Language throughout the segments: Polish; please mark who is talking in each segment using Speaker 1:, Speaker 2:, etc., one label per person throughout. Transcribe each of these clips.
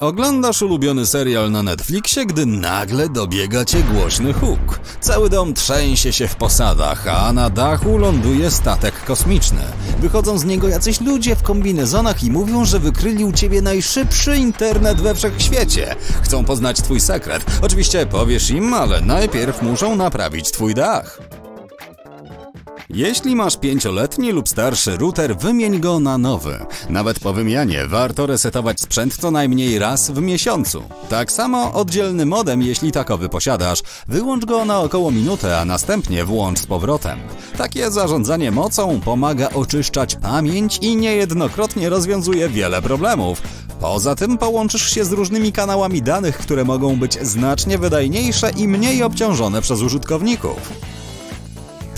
Speaker 1: Oglądasz ulubiony serial na Netflixie, gdy nagle dobiega cię głośny huk. Cały dom trzęsie się w posadach, a na dachu ląduje statek kosmiczny. Wychodzą z niego jacyś ludzie w kombinezonach i mówią, że wykryli u ciebie najszybszy internet we wszechświecie. Chcą poznać twój sekret. Oczywiście powiesz im, ale najpierw muszą naprawić twój dach. Jeśli masz pięcioletni lub starszy router, wymień go na nowy. Nawet po wymianie warto resetować sprzęt co najmniej raz w miesiącu. Tak samo oddzielny modem, jeśli takowy posiadasz, wyłącz go na około minutę, a następnie włącz z powrotem. Takie zarządzanie mocą pomaga oczyszczać pamięć i niejednokrotnie rozwiązuje wiele problemów. Poza tym połączysz się z różnymi kanałami danych, które mogą być znacznie wydajniejsze i mniej obciążone przez użytkowników.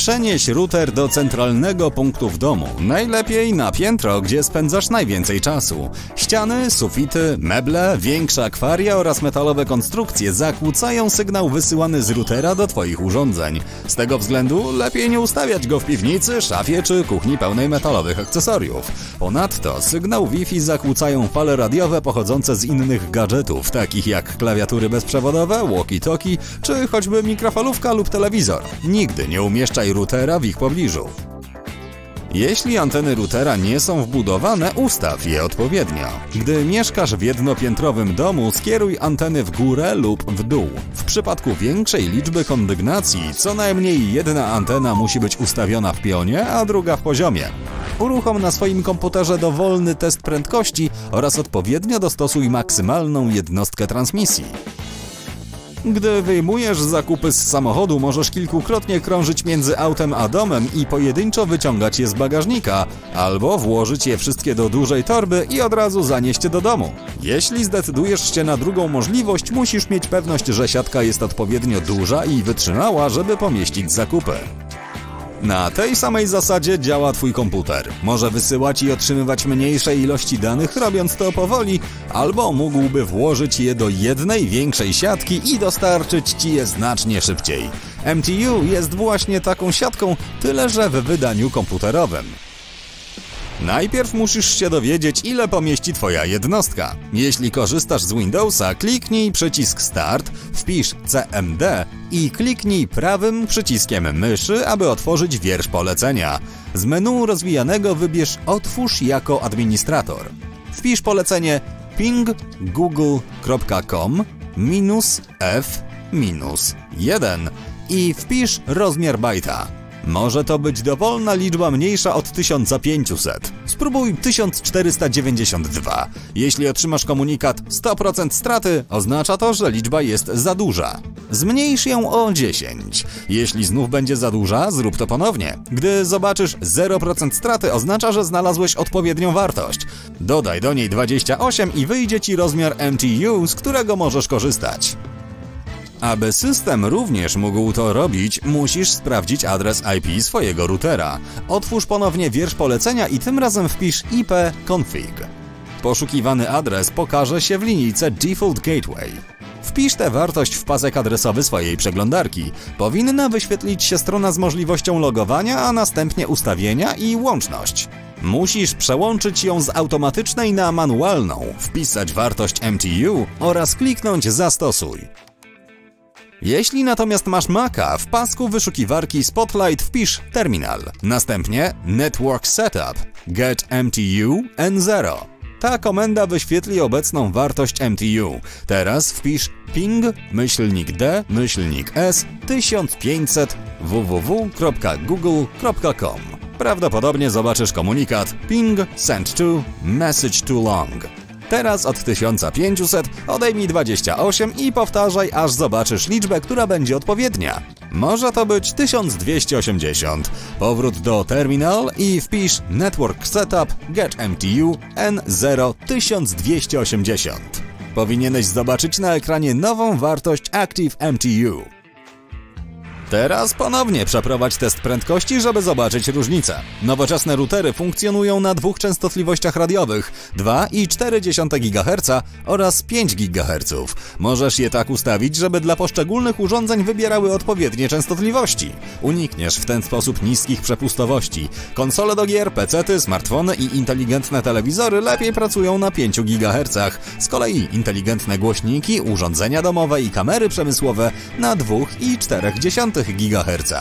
Speaker 1: Przenieś router do centralnego punktu w domu, najlepiej na piętro, gdzie spędzasz najwięcej czasu. Ściany, sufity, meble, większe akwaria oraz metalowe konstrukcje zakłócają sygnał wysyłany z routera do Twoich urządzeń. Z tego względu lepiej nie ustawiać go w piwnicy, szafie czy kuchni pełnej metalowych akcesoriów. Ponadto sygnał Wi-Fi zakłócają fale radiowe pochodzące z innych gadżetów, takich jak klawiatury bezprzewodowe, walkie-talkie czy choćby mikrofalówka lub telewizor. Nigdy nie umieszczaj routera w ich pobliżu. Jeśli anteny routera nie są wbudowane, ustaw je odpowiednio. Gdy mieszkasz w jednopiętrowym domu, skieruj anteny w górę lub w dół. W przypadku większej liczby kondygnacji, co najmniej jedna antena musi być ustawiona w pionie, a druga w poziomie. Uruchom na swoim komputerze dowolny test prędkości oraz odpowiednio dostosuj maksymalną jednostkę transmisji. Gdy wyjmujesz zakupy z samochodu, możesz kilkukrotnie krążyć między autem a domem i pojedynczo wyciągać je z bagażnika, albo włożyć je wszystkie do dużej torby i od razu zanieść do domu. Jeśli zdecydujesz się na drugą możliwość, musisz mieć pewność, że siatka jest odpowiednio duża i wytrzymała, żeby pomieścić zakupy. Na tej samej zasadzie działa Twój komputer. Może wysyłać i otrzymywać mniejsze ilości danych, robiąc to powoli, albo mógłby włożyć je do jednej większej siatki i dostarczyć Ci je znacznie szybciej. MTU jest właśnie taką siatką, tyle że w wydaniu komputerowym. Najpierw musisz się dowiedzieć, ile pomieści Twoja jednostka. Jeśli korzystasz z Windowsa, kliknij przycisk Start, wpisz CMD i kliknij prawym przyciskiem myszy, aby otworzyć wiersz polecenia. Z menu rozwijanego wybierz Otwórz jako administrator. Wpisz polecenie pinggoogle.com minus f minus 1 i wpisz rozmiar bajta. Może to być dowolna liczba mniejsza od 1500. Spróbuj 1492. Jeśli otrzymasz komunikat 100% straty, oznacza to, że liczba jest za duża. Zmniejsz ją o 10. Jeśli znów będzie za duża, zrób to ponownie. Gdy zobaczysz 0% straty, oznacza, że znalazłeś odpowiednią wartość. Dodaj do niej 28 i wyjdzie ci rozmiar MTU, z którego możesz korzystać. Aby system również mógł to robić, musisz sprawdzić adres IP swojego routera. Otwórz ponownie wiersz polecenia i tym razem wpisz IP config. Poszukiwany adres pokaże się w linijce Default Gateway. Wpisz tę wartość w pasek adresowy swojej przeglądarki. Powinna wyświetlić się strona z możliwością logowania, a następnie ustawienia i łączność. Musisz przełączyć ją z automatycznej na manualną, wpisać wartość MTU oraz kliknąć Zastosuj. Jeśli natomiast masz Maca, w pasku wyszukiwarki Spotlight wpisz terminal. Następnie Network Setup, get MTU N0. Ta komenda wyświetli obecną wartość MTU. Teraz wpisz ping myślnik d myślnik s 1500 www.google.com. Prawdopodobnie zobaczysz komunikat ping sent to message too long. Teraz od 1500 odejmij 28 i powtarzaj, aż zobaczysz liczbę, która będzie odpowiednia. Może to być 1280. Powrót do terminal i wpisz Network Setup Get MTU N0 1280. Powinieneś zobaczyć na ekranie nową wartość Active MTU. Teraz ponownie przeprowadź test prędkości, żeby zobaczyć różnicę. Nowoczesne routery funkcjonują na dwóch częstotliwościach radiowych 2,4 GHz oraz 5 GHz. Możesz je tak ustawić, żeby dla poszczególnych urządzeń wybierały odpowiednie częstotliwości. Unikniesz w ten sposób niskich przepustowości. Konsole do gier, pecety, smartfony i inteligentne telewizory lepiej pracują na 5 GHz. Z kolei inteligentne głośniki, urządzenia domowe i kamery przemysłowe na 2,4 GHz.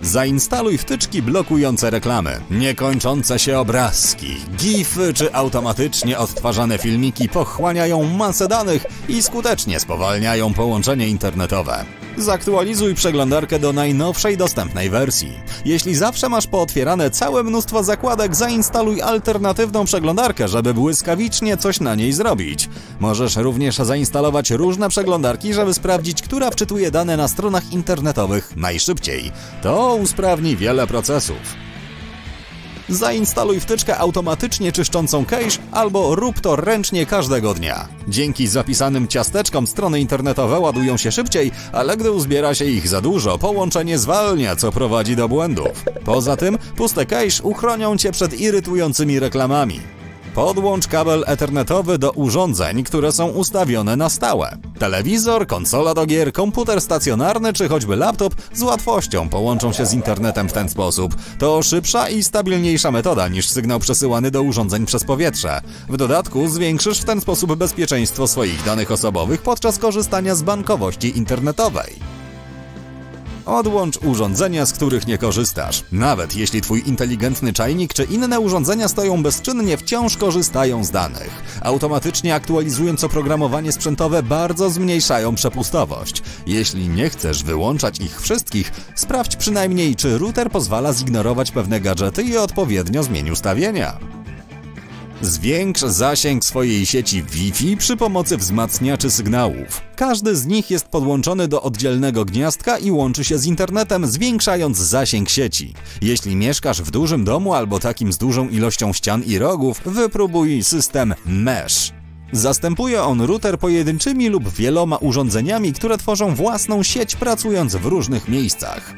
Speaker 1: Zainstaluj wtyczki blokujące reklamy, niekończące się obrazki, gify czy automatycznie odtwarzane filmiki pochłaniają masę danych i skutecznie spowalniają połączenie internetowe. Zaktualizuj przeglądarkę do najnowszej dostępnej wersji. Jeśli zawsze masz pootwierane całe mnóstwo zakładek, zainstaluj alternatywną przeglądarkę, żeby błyskawicznie coś na niej zrobić. Możesz również zainstalować różne przeglądarki, żeby sprawdzić, która wczytuje dane na stronach internetowych najszybciej. To usprawni wiele procesów. Zainstaluj wtyczkę automatycznie czyszczącą cache albo rób to ręcznie każdego dnia. Dzięki zapisanym ciasteczkom strony internetowe ładują się szybciej, ale gdy uzbiera się ich za dużo, połączenie zwalnia, co prowadzi do błędów. Poza tym, puste cache uchronią Cię przed irytującymi reklamami. Podłącz kabel ethernetowy do urządzeń, które są ustawione na stałe. Telewizor, konsola do gier, komputer stacjonarny czy choćby laptop z łatwością połączą się z internetem w ten sposób. To szybsza i stabilniejsza metoda niż sygnał przesyłany do urządzeń przez powietrze. W dodatku zwiększysz w ten sposób bezpieczeństwo swoich danych osobowych podczas korzystania z bankowości internetowej. Odłącz urządzenia, z których nie korzystasz. Nawet jeśli twój inteligentny czajnik czy inne urządzenia stoją bezczynnie, wciąż korzystają z danych. Automatycznie aktualizując oprogramowanie sprzętowe bardzo zmniejszają przepustowość. Jeśli nie chcesz wyłączać ich wszystkich, sprawdź przynajmniej, czy router pozwala zignorować pewne gadżety i odpowiednio zmień ustawienia. Zwiększ zasięg swojej sieci Wi-Fi przy pomocy wzmacniaczy sygnałów. Każdy z nich jest podłączony do oddzielnego gniazdka i łączy się z internetem, zwiększając zasięg sieci. Jeśli mieszkasz w dużym domu albo takim z dużą ilością ścian i rogów, wypróbuj system Mesh. Zastępuje on router pojedynczymi lub wieloma urządzeniami, które tworzą własną sieć pracując w różnych miejscach.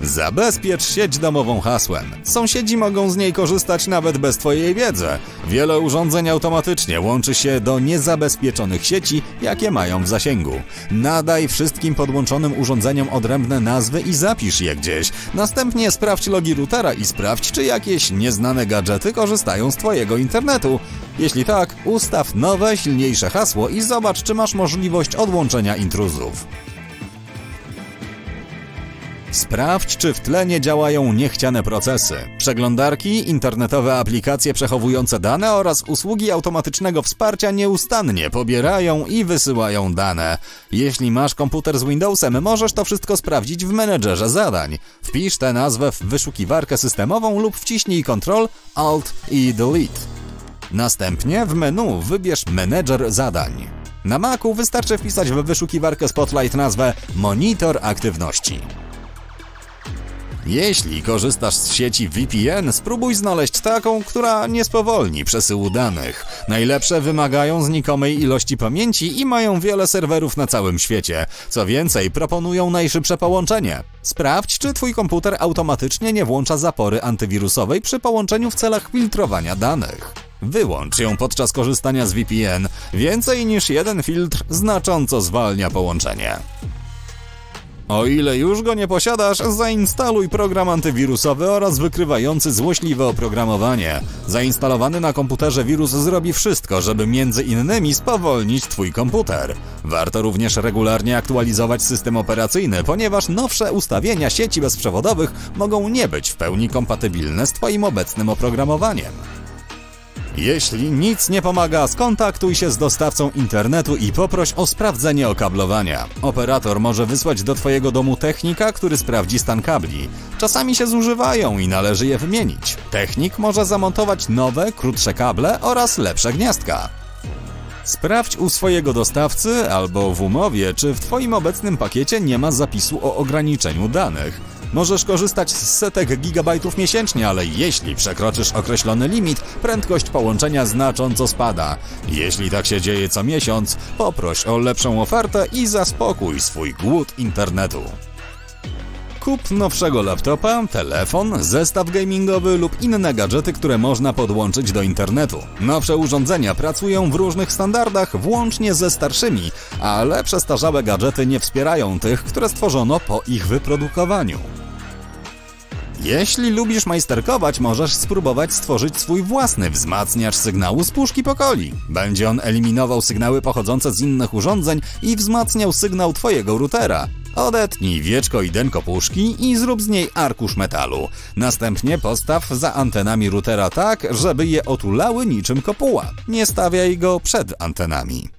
Speaker 1: Zabezpiecz sieć domową hasłem. Sąsiedzi mogą z niej korzystać nawet bez Twojej wiedzy. Wiele urządzeń automatycznie łączy się do niezabezpieczonych sieci, jakie mają w zasięgu. Nadaj wszystkim podłączonym urządzeniom odrębne nazwy i zapisz je gdzieś. Następnie sprawdź logi routera i sprawdź, czy jakieś nieznane gadżety korzystają z Twojego internetu. Jeśli tak, ustaw nowe, silniejsze hasło i zobacz, czy masz możliwość odłączenia intruzów. Sprawdź, czy w tle nie działają niechciane procesy. Przeglądarki, internetowe aplikacje przechowujące dane oraz usługi automatycznego wsparcia nieustannie pobierają i wysyłają dane. Jeśli masz komputer z Windowsem, możesz to wszystko sprawdzić w menedżerze zadań. Wpisz tę nazwę w wyszukiwarkę systemową lub wciśnij Ctrl, Alt i Delete. Następnie w menu wybierz menedżer zadań. Na Macu wystarczy wpisać w wyszukiwarkę Spotlight nazwę Monitor aktywności. Jeśli korzystasz z sieci VPN, spróbuj znaleźć taką, która nie spowolni przesyłu danych. Najlepsze wymagają znikomej ilości pamięci i mają wiele serwerów na całym świecie. Co więcej, proponują najszybsze połączenie. Sprawdź, czy Twój komputer automatycznie nie włącza zapory antywirusowej przy połączeniu w celach filtrowania danych. Wyłącz ją podczas korzystania z VPN. Więcej niż jeden filtr znacząco zwalnia połączenie. O ile już go nie posiadasz, zainstaluj program antywirusowy oraz wykrywający złośliwe oprogramowanie. Zainstalowany na komputerze wirus zrobi wszystko, żeby między innymi spowolnić Twój komputer. Warto również regularnie aktualizować system operacyjny, ponieważ nowsze ustawienia sieci bezprzewodowych mogą nie być w pełni kompatybilne z Twoim obecnym oprogramowaniem. Jeśli nic nie pomaga, skontaktuj się z dostawcą internetu i poproś o sprawdzenie okablowania. Operator może wysłać do Twojego domu technika, który sprawdzi stan kabli. Czasami się zużywają i należy je wymienić. Technik może zamontować nowe, krótsze kable oraz lepsze gniazdka. Sprawdź u swojego dostawcy albo w umowie, czy w Twoim obecnym pakiecie nie ma zapisu o ograniczeniu danych. Możesz korzystać z setek gigabajtów miesięcznie, ale jeśli przekroczysz określony limit, prędkość połączenia znacząco spada. Jeśli tak się dzieje co miesiąc, poproś o lepszą ofertę i zaspokój swój głód internetu. Kup nowszego laptopa, telefon, zestaw gamingowy lub inne gadżety, które można podłączyć do internetu. Nowsze urządzenia pracują w różnych standardach, włącznie ze starszymi, ale przestarzałe gadżety nie wspierają tych, które stworzono po ich wyprodukowaniu. Jeśli lubisz majsterkować, możesz spróbować stworzyć swój własny wzmacniacz sygnału z puszki pokoli. Będzie on eliminował sygnały pochodzące z innych urządzeń i wzmacniał sygnał twojego routera. Odetnij wieczko i denko puszki i zrób z niej arkusz metalu. Następnie postaw za antenami routera tak, żeby je otulały niczym kopuła. Nie stawiaj go przed antenami.